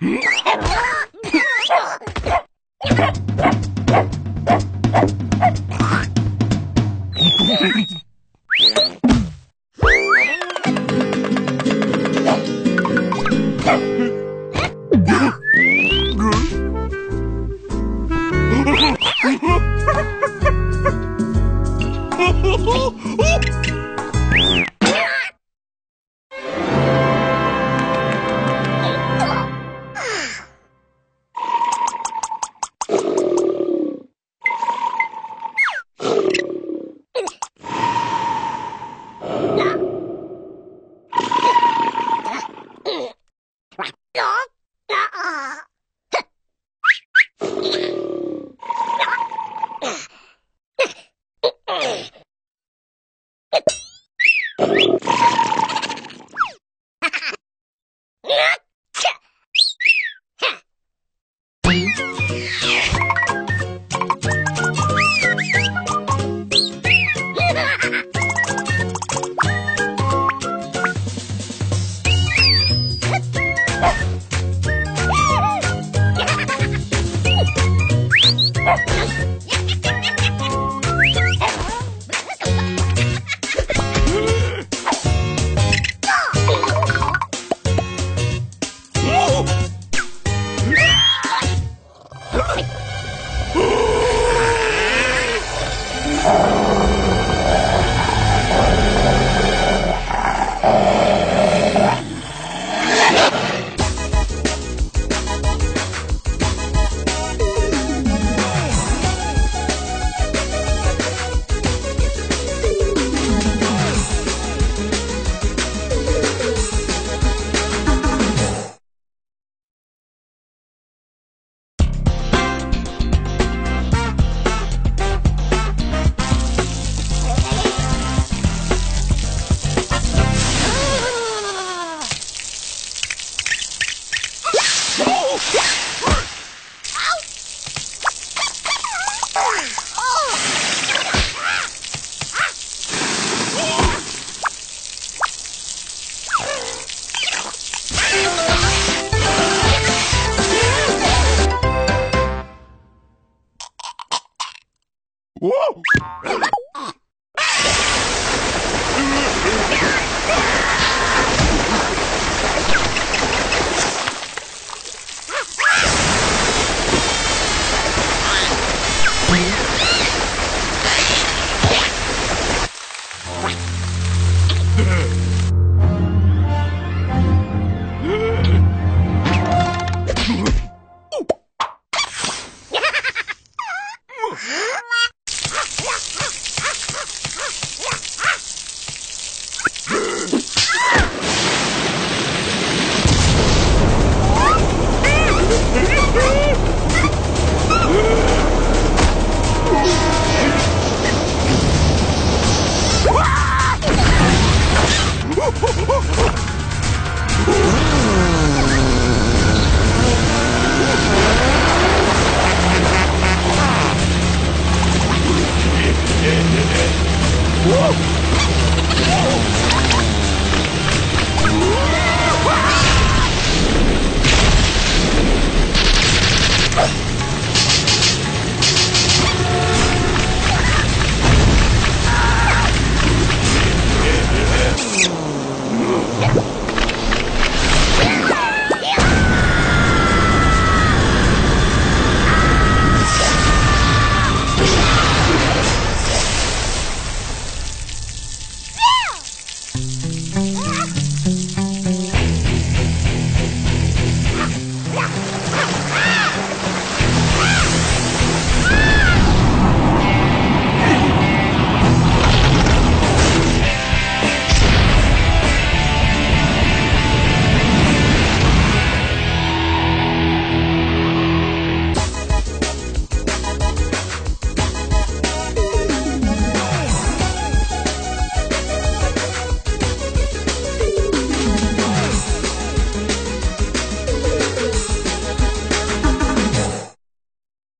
Hmm? Ha ha! Whoa!